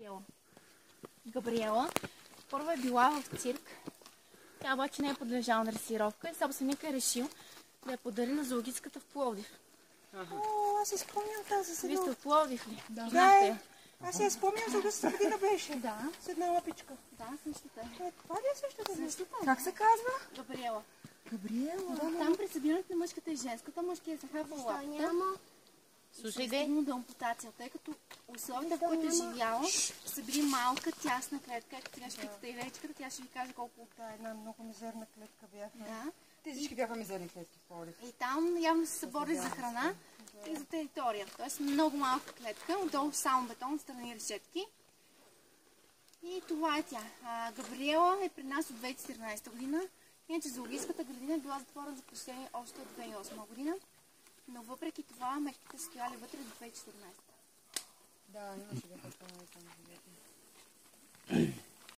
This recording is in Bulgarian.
Габриела. Габриела първо е била в цирк. Тя обаче не е подлежала на дресировка и собственика е решил да я подари на зоологическата в Пловдив. О, аз спомням тази Вие седна. сте от Пловдив ли? Да, Знаете е. Аз я спомням, за да година беше. Да, С една лапичка. да, същата е. Е, това ли е същата? Същата е. Как се казва? Габриела. Габриела. Да, там при събирането на мъжката и женската мъжки е захапва лапата. Слушай, Е де. стигнал до ампутация, тъй като условията, в които е живяла, са били малка, тясна клетка. Ето сега ще питате и лечката, тя ще ви каже колко Да, една много мизерна клетка бяха. да. Те всички бяха мизерни клетки в Пловдив. И там явно са се борили за храна и за територия. Тоест много малка клетка, отдолу само бетон, страни решетки. И това е тя. А, Габриела е при нас от 2014 година. Иначе зоологическата градина е била затворена за посещение още от 2008 година. Въпреки това, мечките са стояли вътре до 2014. Да, имаше бяха това там живеете.